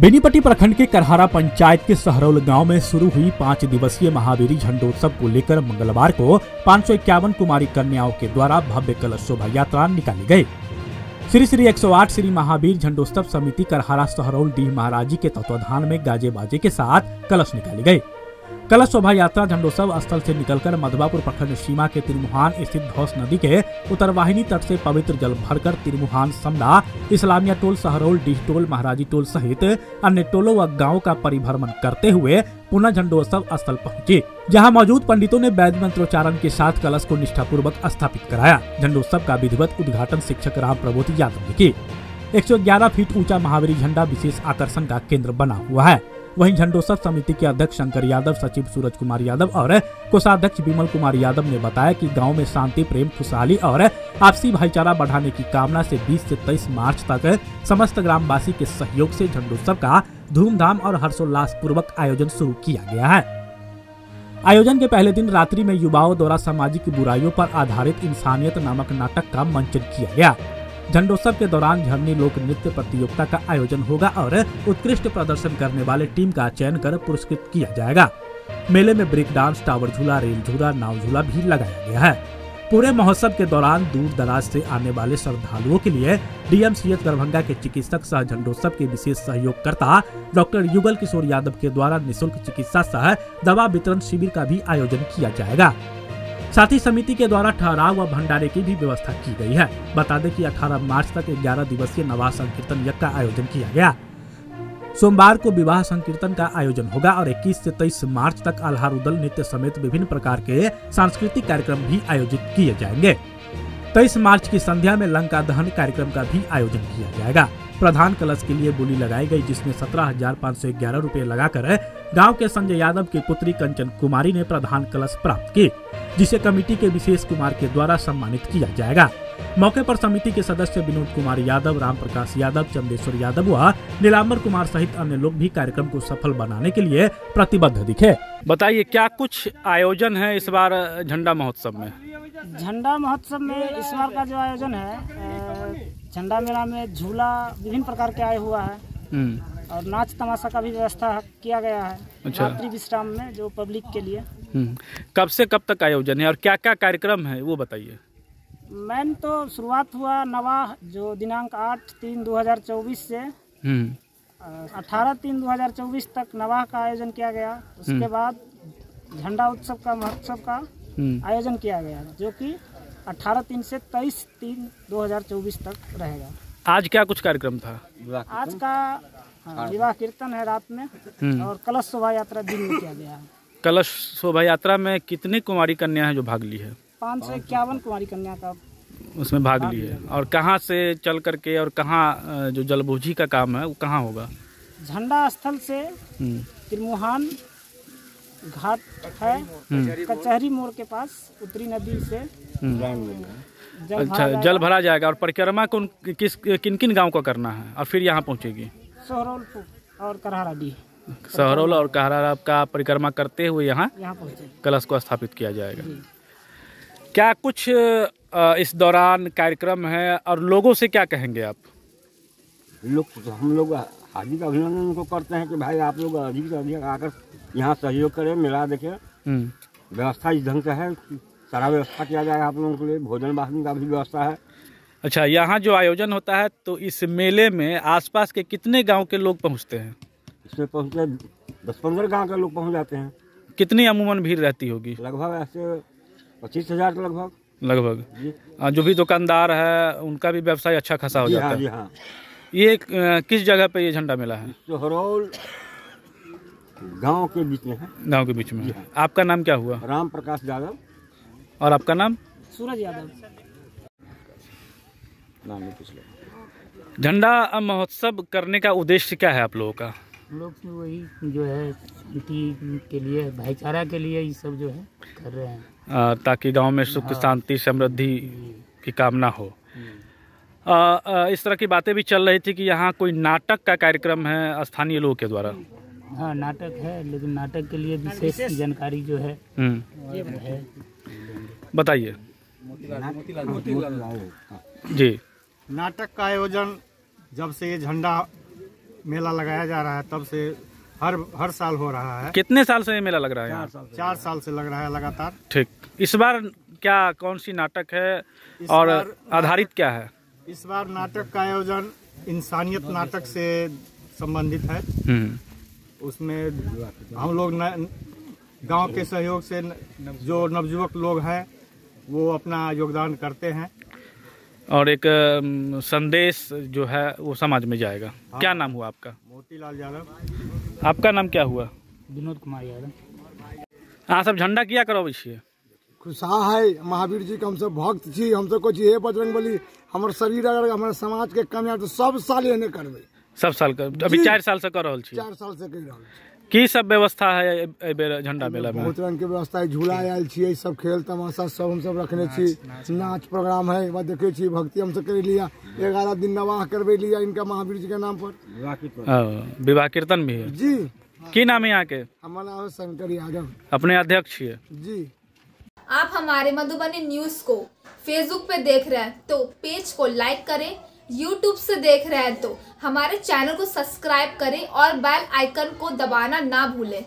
बेनीपट्टी प्रखंड के करहारा पंचायत के सहरौल गाँव में शुरू हुई पाँच दिवसीय महावीर झंडोत्सव को लेकर मंगलवार को पाँच सौ इक्यावन कुमारी कन्याओं के द्वारा भव्य कलश शोभा यात्रा निकाली गई श्री श्री 108 श्री महावीर झंडोत्सव समिति करहारा सहरौल डी महाराजी के तत्वाधान में गाजे बाजे के साथ कलश निकाली गई। कलश शोभा यात्रा झंडोत्सव स्थल से निकलकर मधुबापुर प्रखंड सीमा के तिरमुहान स्थित धौस नदी के उत्तरवाहिनी तट से पवित्र जल भरकर तिरमुहान समदा इस्लामिया टोल, सहरौल, डीह टोल, महाराजी टोल सहित अन्य टोलों व गाँव का परिभ्रमण करते हुए पुनः झंडोत्सव स्थल पहुँचे, जहाँ मौजूद पंडितों ने वैद्य मंत्रोच्चारण के साथ कलश को निष्ठापूर्वक स्थापित कराया। झंडोत्सव का विधिवत उद्घाटन शिक्षक राम प्रबोध यादव ने की 111 फीट ऊँचा महावीर झंडा विशेष आकर्षण का केंद्र बना हुआ है। वहीं झंडोत्सव समिति के अध्यक्ष शंकर यादव, सचिव सूरज कुमार यादव और कोषाध्यक्ष विमल कुमार यादव ने बताया कि गाँव में शांति, प्रेम, खुशहाली और आपसी भाईचारा बढ़ाने की कामना से 20 से 23 मार्च तक समस्त ग्रामवासी के सहयोग से झंडोत्सव का धूमधाम और हर्षोल्लास पूर्वक आयोजन शुरू किया गया है। आयोजन के पहले दिन रात्रि में युवाओं द्वारा सामाजिक बुराइयों पर आधारित इंसानियत नामक नाटक का मंचन किया गया। झंडोत्सव के दौरान झरनी लोक नृत्य प्रतियोगिता का आयोजन होगा और उत्कृष्ट प्रदर्शन करने वाले टीम का चयन कर पुरस्कृत किया जाएगा। मेले में ब्रेक डांस, टावर झूला, रेल झूला, नाव झूला भी लगाया गया है। पूरे महोत्सव के दौरान दूर दराज से आने वाले श्रद्धालुओं के लिए डीएमसीएच दरभंगा के चिकित्सक सह झंडोत्सव के विशेष सहयोगकर्ता डॉक्टर युगल किशोर यादव के द्वारा निशुल्क चिकित्सा सह दवा वितरण शिविर का भी आयोजन किया जाएगा। साथ ही समिति के द्वारा ठहराव व भंडारे की भी व्यवस्था की गई है। बता दें कि 18 मार्च तक 11 दिवसीय नवाज़ संकीर्तन यज्ञ का आयोजन किया गया। सोमवार को विवाह संकीर्तन का आयोजन होगा और 21 से 23 मार्च तक अल्हारुदल नृत्य समेत विभिन्न प्रकार के सांस्कृतिक कार्यक्रम भी आयोजित किए जाएँगे। तेईस मार्च की संध्या में लंका दहन कार्यक्रम का भी आयोजन किया जाएगा। प्रधान कलश के लिए बोली लगाई गई, जिसमें सत्रह हज़ार पाँच सौ ग्यारह रूपए लगाकर गाँव के संजय यादव की पुत्री कंचन कुमारी ने प्रधान कलश प्राप्त की। जिसे कमेटी के विशेष कुमार के द्वारा सम्मानित किया जाएगा। मौके पर समिति के सदस्य विनोद कुमार यादव राम प्रकाश यादव चंदेश्वर यादव व नीलाम्बर कुमार सहित अन्य लोग भी कार्यक्रम को सफल बनाने के लिए प्रतिबद्ध दिखे। बताइए क्या कुछ आयोजन है इस बार झंडा महोत्सव में? झंडा महोत्सव में इस बार का जो आयोजन है झंडा मेला में झूला विभिन्न प्रकार के आए हुआ है। हम्म, और नाच तमाशा का भी व्यवस्था किया गया है अच्छा। रात्रि विश्राम में जो पब्लिक के लिए हम्म। कब से कब तक आयोजन है और क्या क्या कार्यक्रम है वो बताइए मैन तो शुरुआत हुआ नवाह जो दिनांक आठ तीन दो हज़ार चौबीस से हम्म, अठारह तीन दो हज़ार चौबीस तक नवाह का आयोजन किया गया उसके हम्म। बाद झंडा उत्सव का महोत्सव का हम्म। आयोजन किया गया जो कि अठारह तीन से तेईस तीन दो हज़ार चौबीस तक रहेगा आज क्या कुछ कार्यक्रम था आज का हाँ, विवाह कीर्तन है रात में हम्म। और कलश शोभा यात्रा दिन में किया गया है। कलश शोभा यात्रा में कितनी कुमारी कन्या है जो भाग ली है? पाँच सौ इक्यावन कुमारी कन्या का उसमें भाग ली है। और कहाँ से चल करके और कहाँ जो जलबोझी का काम है वो कहाँ होगा? झंडा स्थल से हम्म, त्रिमुहान घाट है हम्म, कचहरी मोड़ के पास उत्तरी नदी से। जल अच्छा जल भरा जाएगा। और परिक्रमा कौन किस किन किन गाँव को करना है? और फिर यहाँ पहुँचेगी? सोहरौल और करहारा सहरौल और कहरा का परिक्रमा करते हुए यहाँ यहाँ कलश को स्थापित किया जाएगा। क्या कुछ इस दौरान कार्यक्रम है और लोगों से क्या कहेंगे आप? लोग तो हम लोग हार्दिक अभिनंदन उनको करते हैं कि भाई आप लोग अधिक से अधिक आकर यहाँ सहयोग करें मेला देखें। हम्म, व्यवस्था इस ढंग से है सारा व्यवस्था किया जाएगा आप लोगों के लिए। भोजन वासन का भी व्यवस्था है। अच्छा यहाँ जो आयोजन होता है तो इस मेले में आसपास के कितने गाँव के लोग पहुँचते हैं? इसमें पहुँचते दस पंद्रह गाँव के लोग पहुँच जाते हैं। कितनी अमूमन भीड़ रहती होगी? लगभग ऐसे पच्चीस हज़ार के लगभग। लगभग। जो। भी दुकानदार है उनका भी व्यवसाय अच्छा खासा हो जाता हाँ है। जी हाँ। ये किस जगह पे ये झंडा मिला है? सोहरौल गाँव के बीच में है। गाँव के बीच में। हाँ। आपका नाम क्या हुआ? राम प्रकाश यादव। और आपका नाम? सूरज यादव। नाम है पिछले झंडा महोत्सव करने का उद्देश्य क्या है आप लोगों का? लोग वही जो है शांति के लिए भाईचारा के लिए ये सब जो है कर रहे हैं। अ, ताकि गाँव में सुख हाँ। शांति समृद्धि की कामना हो। अ, अ, इस तरह की बातें भी चल रही थी कि यहाँ कोई नाटक का कार्यक्रम है स्थानीय लोगों के द्वारा? हाँ नाटक है लेकिन नाटक के लिए विशेष जानकारी जो है हम्म, है बताइए। जी। नाटक का आयोजन जब से ये झंडा मेला लगाया जा रहा है तब से हर हर साल हो रहा है। कितने साल से ये मेला लग रहा है यहाँ? चार साल से। लग रहा है लगातार। ठीक। इस बार क्या कौन सी नाटक है और आधारित क्या है? इस बार नाटक का आयोजन इंसानियत नाटक से संबंधित है। हम्म। उसमें हम लोग गाँव के सहयोग से जो नवयुवक लोग हैं वो अपना योगदान करते हैं। और एक संदेश जो है वो समाज में जाएगा। हाँ। क्या नाम हुआ आपका? मोतीलाल यादव। आपका नाम क्या हुआ? विनोद कुमार यादव। अहाँ सब झंडा किया करबै छियै खुशहा है महावीर जी के हम सब भक्त छी हम सब हे बजरंग बली हमर शरीर अगर हमारे समाज के कमी तो सब साल एने करबै। सब साल का अभी चार साल से कर रहल छियै चार साल से कहि रहल छी। की सब व्यवस्था है एहि- एहि बेर झंडा मेला में? बहुत रंग के व्यवस्था है झूला आयल छियै सब खेल तमाशा सब हम सब रखने छी। नाच प्रोग्राम है देखे छी भक्ति हम सब कर लिया। ग्यारह दिन नवाह करवे लिया इनका महावीर जी के नाम पर। विवाह कीर्तन भी है? जी। की नाम है यहाँ के हमारा नाम है शंकर यादव। अपने अध्यक्ष छियै। जी। आप हमारे मधुबनी न्यूज़ को फेसबुक पे देख रहे हैं तो पेज को लाइक करें यूट्यूब से देख रहे हैं तो हमारे चैनल को सब्सक्राइब करें और बेल आइकन को दबाना ना भूलें।